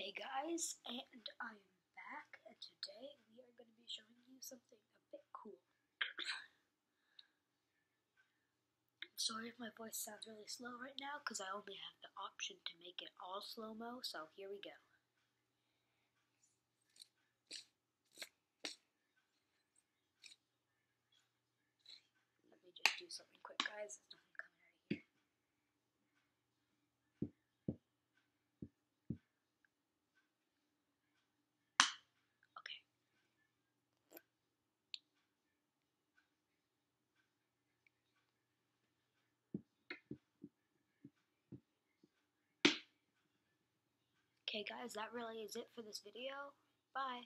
Hey guys, and I am back, and today we are going to be showing you something a bit cool. Sorry if my voice sounds really slow right now, because I only have the option to make it all slow-mo, so here we go. Let me just do something quick, guys. Okay guys, that really is it for this video. Bye.